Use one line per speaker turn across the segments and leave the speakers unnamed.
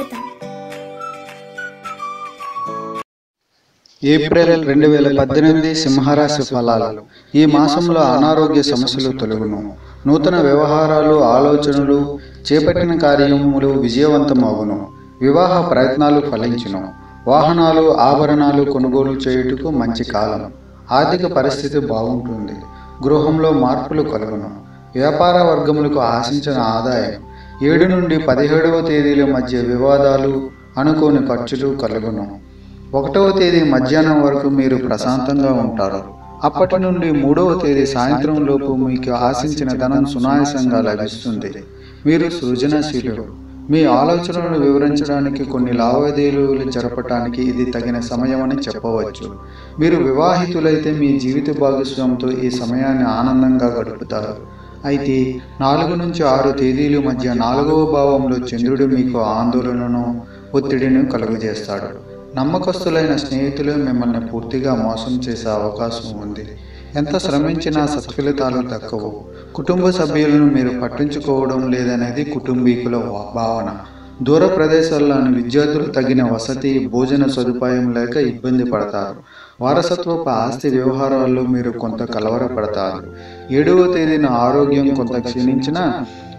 స్వాగతం.
ఏప్రిల్ రెండు వేల పద్దెనిమిది సింహరాశి ఫలాలు. ఈ మాసంలో అనారోగ్య సమస్యలు తొలగును. నూతన వ్యవహారాలు ఆలోచనలు చేపట్టిన కార్యములు విజయవంతం అగును వివాహ ప్రయత్నాలు ఫలించును. వాహనాలు ఆభరణాలు కొనుగోలు చేయుటకు మంచి కాలం. ఆర్థిక పరిస్థితి బాగుంటుంది. గృహంలో మార్పులు కలుగును. వ్యాపార వర్గములకు ఆశించిన ఆదాయం ఏడు నుండి పదిహేడవ తేదీల మధ్య వివాదాలు అనుకోని ఖర్చులు కలుగును. ఒకటవ తేదీ మధ్యాహ్నం వరకు మీరు ప్రశాంతంగా ఉంటారు. అప్పటి నుండి మూడవ తేదీ సాయంత్రం లోపు మీకు ఆశించిన ధనం సునాయాసంగా లభిస్తుంది. మీరు సృజనశీలుడు. మీ ఆలోచనలను వివరించడానికి కొన్ని లావాదేవీలు జరపటానికి ఇది తగిన సమయం అని చెప్పవచ్చు. మీరు వివాహితులైతే మీ జీవిత భాగస్వామితో ఈ సమయాన్ని ఆనందంగా గడుపుతారు. అయితే నాలుగు నుంచి ఆరు తేదీల మధ్య నాలుగవ భావంలో చంద్రుడు మీకు ఆందోళనను ఒత్తిడిని కలుగజేస్తాడు. నమ్మకస్తులైన స్నేహితులు మిమ్మల్ని పూర్తిగా మోసం చేసే అవకాశం ఉంది. ఎంత శ్రమించినా సత్ఫలితాలు దక్కవు కుటుంబ సభ్యులను మీరు పట్టించుకోవడం లేదనేది కుటుంబీకుల భావన. దూర ప్రదేశాల్లోని విద్యార్థులు తగిన వసతి భోజన సదుపాయం లేక ఇబ్బంది పడతారు. వారసత్వపు ఆస్తి వ్యవహారాల్లో మీరు కొంత కలవరపడతారు. ఏడవ తేదీన ఆరోగ్యం కొంత క్షీణించినా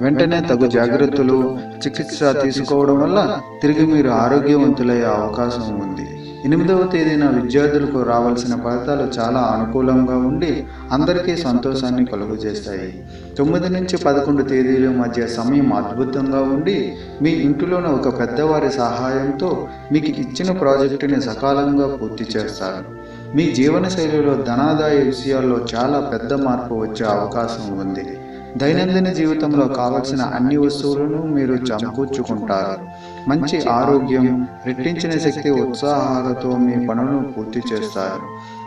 వెంటనే తగు జాగ్రత్తలు చికిత్స తీసుకోవడం వల్ల తిరిగి మీరు ఆరోగ్యవంతులయ్యే అవకాశం ఉంది. ఎనిమిదవ తేదీన విద్యార్థులకు రావాల్సిన ఫలితాలు చాలా అనుకూలంగా ఉండి అందరికీ సంతోషాన్ని కలుగజేస్తాయి. తొమ్మిది నుంచి పదకొండు తేదీల మధ్య సమయం అద్భుతంగా ఉండి మీ ఇంటిలోని ఒక పెద్దవారి సహాయంతో మీకు ఇచ్చిన ప్రాజెక్టుని సకాలంగా పూర్తి చేస్తారు. మీ జీవనశైలిలో ధనాదాయ విషయాల్లో చాలా పెద్ద మార్పు వచ్చే అవకాశం ఉంది. దైనందిన జీవితంలో కావలసిన అన్ని వస్తువులను మీరు చమకూర్చుకుంటారు మంచి ఆరోగ్యం రెట్టించిన శక్తి ఉత్సాహాలతో మీ పనులను పూర్తి చేస్తారు.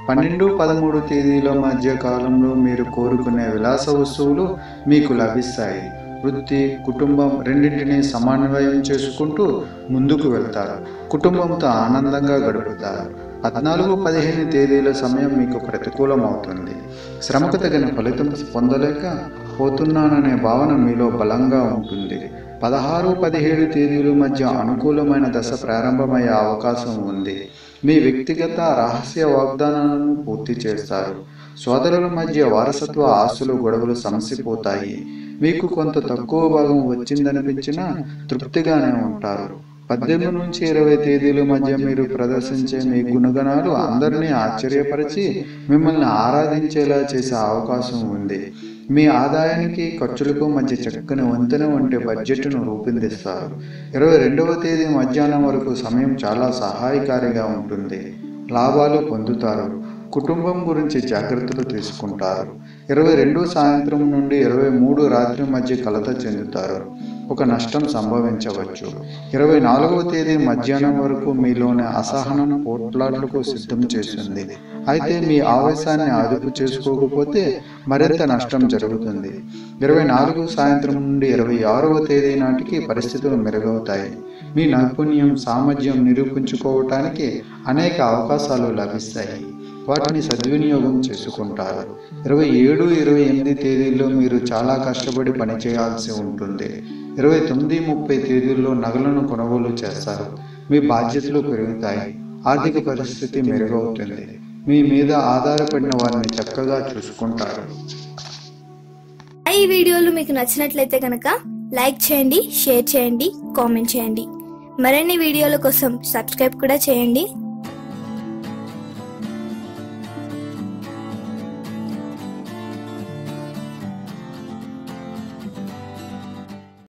పన్నెండు పదమూడు తేదీల మధ్య కాలంలో మీరు కోరుకునే విలాస వస్తువులు మీకు లభిస్తాయి. వృత్తి కుటుంబం రెండింటినీ సమన్వయం చేసుకుంటూ ముందుకు వెళ్తారు. కుటుంబంతో ఆనందంగా గడుపుతారు. పద్నాలుగు పదిహేను తేదీల సమయం మీకు ప్రతికూలం అవుతుంది శ్రమకు తగిన ఫలితం పొందలేక పోతున్నాననే భావన మీలో బలంగా ఉంటుంది. పదహారు పదిహేడు తేదీల మధ్య అనుకూలమైన దశ ప్రారంభమయ్యే అవకాశం ఉంది. మీ వ్యక్తిగత రహస్య వాగ్దానాలను పూర్తి చేస్తారు. సోదరుల మధ్య వారసత్వ ఆస్తులు గొడవలు సమసిపోతాయి. మీకు కొంత తక్కువ భాగం వచ్చిందనిపించినా తృప్తిగానే ఉంటారు. పద్దెనిమిది నుంచి ఇరవై తేదీల మధ్య మీరు ప్రదర్శించే మీ గుణగణాలు అందరినీ ఆశ్చర్యపరిచి మిమ్మల్ని ఆరాధించేలా చేసే అవకాశం ఉంది. మీ ఆదాయానికి ఖర్చులకు మధ్య చక్కని వంతెన వంటి బడ్జెట్ను రూపొందిస్తారు. ఇరవై రెండవ తేదీ మధ్యాహ్నం వరకు సమయం చాలా సహాయకారిగా ఉంటుంది. లాభాలు పొందుతారు. కుటుంబం గురించి జాగ్రత్తలు తీసుకుంటారు. ఇరవై రెండు సాయంత్రం నుండి ఇరవై మూడు రాత్రి మధ్య కలత చెందుతారు. ఒక నష్టం సంభవించవచ్చు. ఇరవై నాలుగవ తేదీ మధ్యాహ్నం వరకు మీలోని అసహనం పోట్లాట్లకు సిద్ధం చేస్తుంది. అయితే మీ ఆవేశాన్ని అదుపు చేసుకోకపోతే మరింత నష్టం జరుగుతుంది. ఇరవై నాలుగు సాయంత్రం నుండి ఇరవై ఆరవ తేదీ నాటికి పరిస్థితులు మెరుగవుతాయి. మీ నైపుణ్యం సామర్థ్యం నిరూపించుకోవటానికి అనేక అవకాశాలు లభిస్తాయి. వాటిని సద్వినియోగం చేసుకుంటారు. ఇరవై ఏడు ఇరవై ఎనిమిది తేదీల్లో మీరు చాలా కష్టపడి పనిచేయాల్సి ఉంటుంది. ఇరవై తొమ్మిది ముప్పై తేదీల్లో నగలను కొనుగోలు చేస్తారు. మీ బాధ్యతలు పెరుగుతాయి. ఆర్థిక పరిస్థితి మెరుగవుతుంది. మీ మీద ఆధారపడిన వారిని చక్కగా చూసుకుంటారు.
ఈ వీడియోలు మీకు నచ్చినట్లయితే కనుక లైక్ చేయండి షేర్ చేయండి కామెంట్ చేయండి. మరిన్ని వీడియోల కోసం సబ్స్క్రైబ్ కూడా చేయండి.